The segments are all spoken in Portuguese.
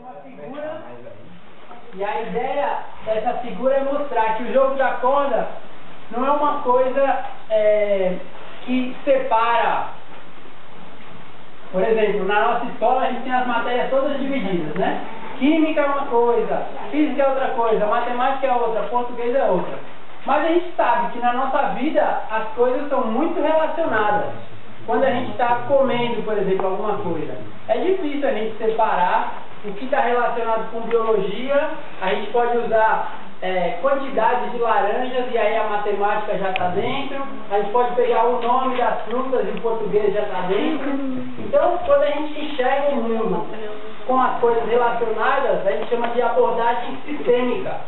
Uma figura e a ideia dessa figura é mostrar que o jogo da corda não é uma coisa é, que separa. Por exemplo, na nossa escola a gente tem as matérias todas divididas, né? Química é uma coisa, física é outra coisa, matemática é outra, português é outra. Mas a gente sabe que na nossa vida as coisas são muito relacionadas. Quando a gente está comendo, por exemplo, alguma coisa, é difícil a gente separar o que está relacionado com biologia. A gente pode usar é, quantidades de laranjas e aí a matemática já está dentro. A gente pode pegar o nome das frutas e o português já está dentro. Então, quando a gente enxerga o mundo com as coisas relacionadas, a gente chama de abordagem sistêmica.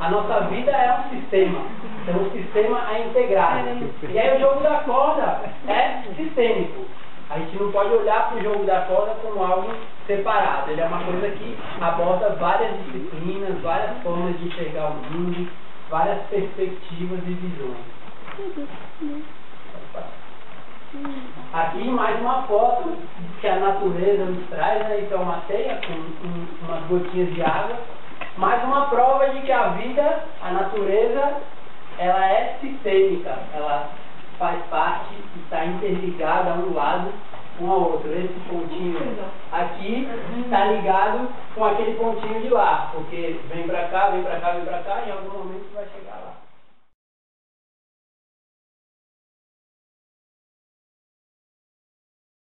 A nossa vida é um sistema. Então o sistema é integrado. E aí o jogo da corda é sistêmico. A gente não pode olhar para o jogo da corda como algo separado. Ele é uma coisa que aborda várias disciplinas, várias formas de enxergar o mundo, várias perspectivas e visões. Aqui mais uma foto que a natureza nos traz, né? Então uma teia com, com umas gotinhas de água. Mais uma prova de que a vida, a natureza, ela é sistêmica. Ela faz parte, está interligada um lado um ao outro. Esse pontinho aqui está ligado com aquele pontinho de lá, porque vem para cá, vem para cá, vem para cá, e em algum momento vai chegar lá.